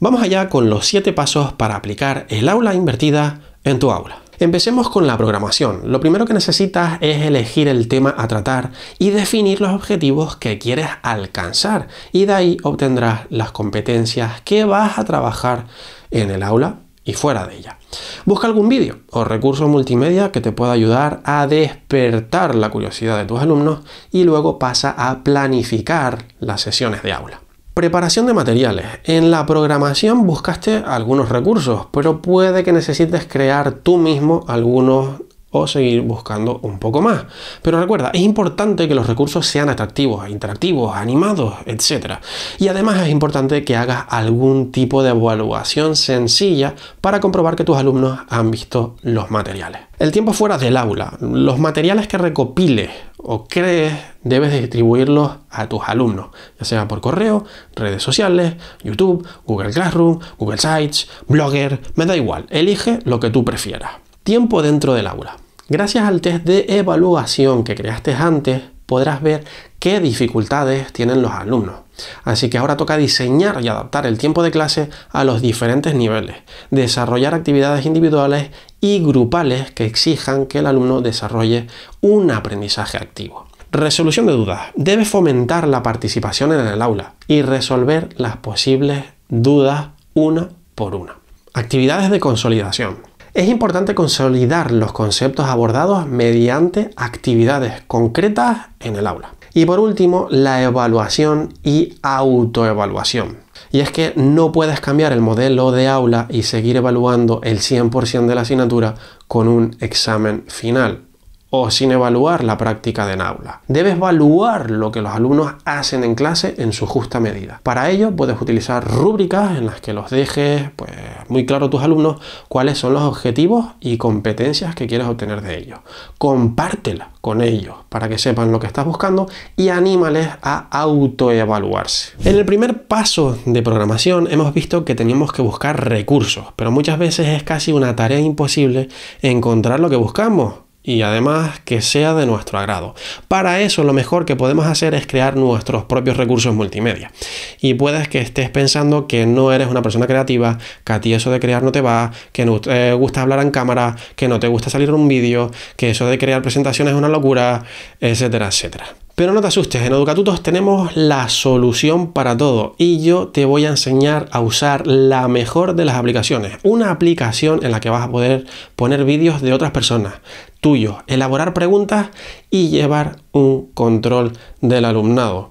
Vamos allá con los 7 pasos para aplicar el aula invertida en tu aula. Empecemos con la programación. Lo primero que necesitas es elegir el tema a tratar y definir los objetivos que quieres alcanzar y de ahí obtendrás las competencias que vas a trabajar en el aula y fuera de ella. Busca algún vídeo o recurso multimedia que te pueda ayudar a despertar la curiosidad de tus alumnos y luego pasa a planificar las sesiones de aula. Preparación de materiales. En la programación buscaste algunos recursos, pero puede que necesites crear tú mismo algunos o seguir buscando un poco más. Pero recuerda, es importante que los recursos sean atractivos, interactivos, animados, etc. Y además es importante que hagas algún tipo de evaluación sencilla para comprobar que tus alumnos han visto los materiales. El tiempo fuera del aula. Los materiales que recopiles o crees debes distribuirlos a tus alumnos, ya sea por correo, redes sociales, YouTube, Google Classroom, Google Sites, Blogger, me da igual, elige lo que tú prefieras. Tiempo dentro del aula. Gracias al test de evaluación que creaste antes, podrás ver qué dificultades tienen los alumnos. Así que ahora toca diseñar y adaptar el tiempo de clase a los diferentes niveles, desarrollar actividades individuales y grupales que exijan que el alumno desarrolle un aprendizaje activo. Resolución de dudas. Debes fomentar la participación en el aula y resolver las posibles dudas una por una. Actividades de consolidación. Es importante consolidar los conceptos abordados mediante actividades concretas en el aula. Y por último, la evaluación y autoevaluación. Y es que no puedes cambiar el modelo de aula y seguir evaluando el 100% de la asignatura con un examen final o sin evaluar la práctica de aula. Debes evaluar lo que los alumnos hacen en clase en su justa medida. Para ello puedes utilizar rúbricas en las que los dejes pues, muy claro a tus alumnos cuáles son los objetivos y competencias que quieres obtener de ellos. Compártela con ellos para que sepan lo que estás buscando y anímales a autoevaluarse. En el primer paso de programación hemos visto que teníamos que buscar recursos, pero muchas veces es casi una tarea imposible encontrar lo que buscamos y además que sea de nuestro agrado. Para eso lo mejor que podemos hacer es crear nuestros propios recursos multimedia. Y puedes que estés pensando que no eres una persona creativa, que a ti eso de crear no te va, que no te gusta hablar en cámara, que no te gusta salir en un vídeo, que eso de crear presentaciones es una locura, etcétera, etcétera. Pero no te asustes, en Educatutos tenemos la solución para todo y yo te voy a enseñar a usar la mejor de las aplicaciones. Una aplicación en la que vas a poder poner vídeos de otras personas, tuyos, elaborar preguntas y llevar un control del alumnado.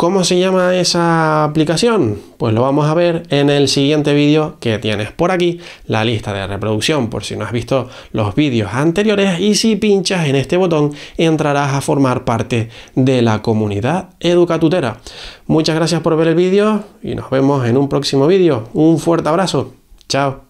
¿Cómo se llama esa aplicación? Pues lo vamos a ver en el siguiente vídeo que tienes por aquí, la lista de reproducción por si no has visto los vídeos anteriores y si pinchas en este botón entrarás a formar parte de la comunidad educatutera. Muchas gracias por ver el vídeo y nos vemos en un próximo vídeo. Un fuerte abrazo. Chao.